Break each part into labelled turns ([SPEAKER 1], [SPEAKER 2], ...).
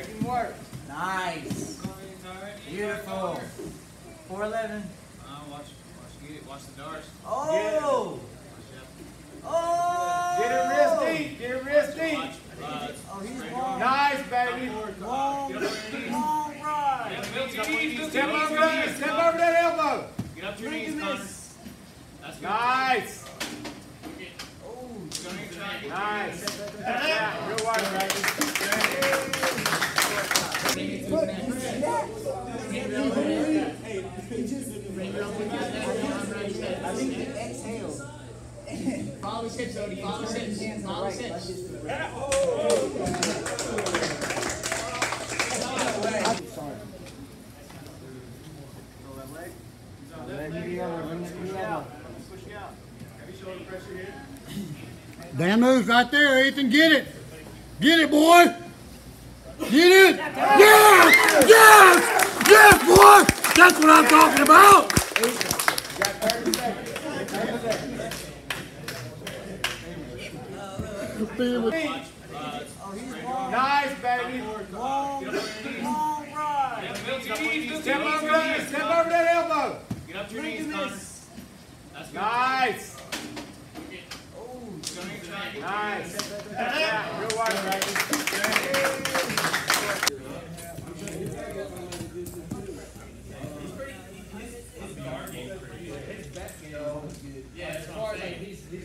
[SPEAKER 1] Him work.
[SPEAKER 2] Nice. Beautiful. 411.
[SPEAKER 3] Uh, watch, watch, get it. Watch the D'Arce.
[SPEAKER 2] Oh! Oh!
[SPEAKER 1] Get it wrist deep. Get it wrist deep.
[SPEAKER 3] Watch. Uh,
[SPEAKER 2] Oh, he's long.
[SPEAKER 1] Nice, baby.
[SPEAKER 2] Long, long ride.
[SPEAKER 3] yeah, build your knees, build
[SPEAKER 1] Step over that. Step over that elbow.
[SPEAKER 3] Get up to your knees, Connor. That's good.
[SPEAKER 1] Nice.
[SPEAKER 2] Oh,
[SPEAKER 3] Go ahead and try and
[SPEAKER 1] Nice. Yeah, good work, baby.
[SPEAKER 2] I think he exhaled.
[SPEAKER 4] Follow his hips, Odie. Follow his hips. Follow his hips.
[SPEAKER 5] Dan moves right there, Ethan. Get it. Get it, boy. Get it. Yes! Yes! Yes, boy! That's what I'm talking about!
[SPEAKER 1] Nice, baby.
[SPEAKER 2] Long, long ride.
[SPEAKER 3] Yeah, build your knees, build
[SPEAKER 1] Step over that.
[SPEAKER 3] knees.
[SPEAKER 1] Step over that elbow.
[SPEAKER 3] Get up to your knees, Connor.
[SPEAKER 1] Nice.
[SPEAKER 3] Go ahead and try and get
[SPEAKER 1] Nice. Yeah, good work, baby.
[SPEAKER 4] Yeah, as far as like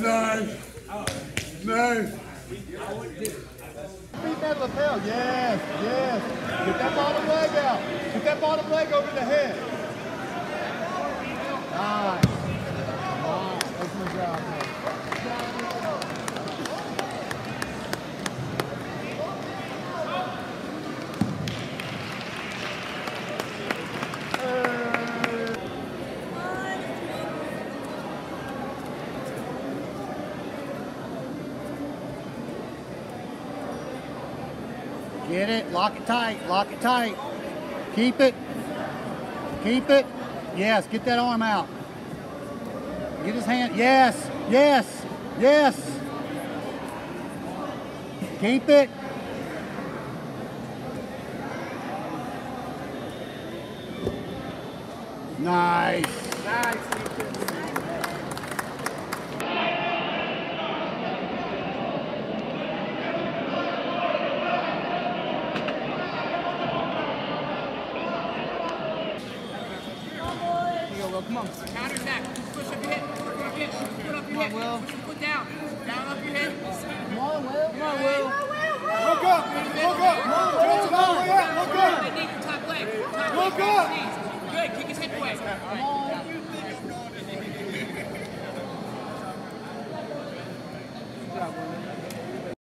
[SPEAKER 5] Nice. Nice. Beat that lapel. Yes, yes. Get that bottom leg out. Get that bottom leg over the head. Nice. Nice. Excellent job, man. Get it. Lock it tight. Lock it tight. Keep it. Keep it. Yes. Get that arm out. Get his hand. Yes. Yes. Yes. Keep it. Nice.
[SPEAKER 4] Come on, counter attack. Push up your hip. Push up your hip. Put up your hip. Push your foot down. Down up your hip. Come on, Will. Come on, Will.
[SPEAKER 1] Look up. Look up. Stretch it all the up. Look up.